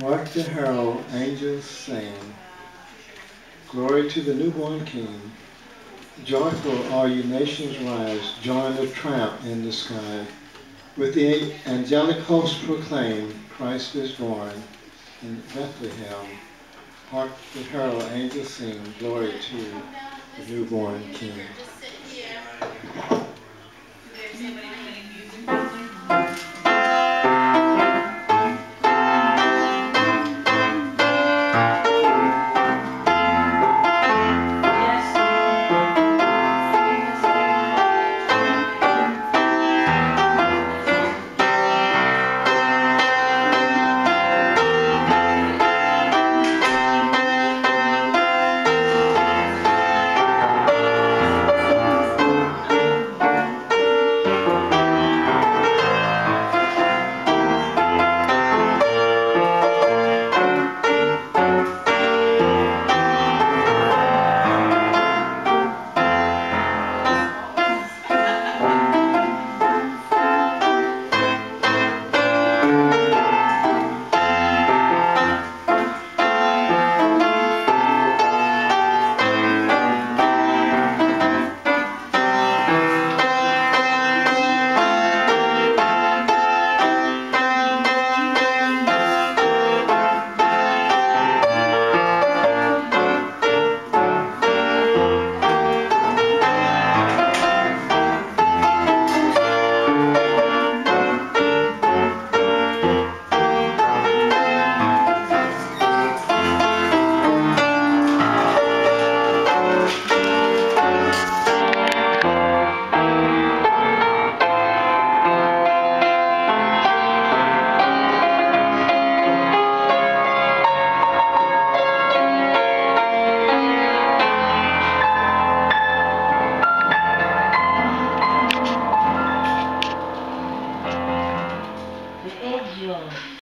Hark the herald angels sing, Glory to the newborn King. Joyful all you nations rise, join the triumph in the sky. With the angelic host proclaim, Christ is born in Bethlehem. Hark the herald angels sing, glory to the newborn King. Oh.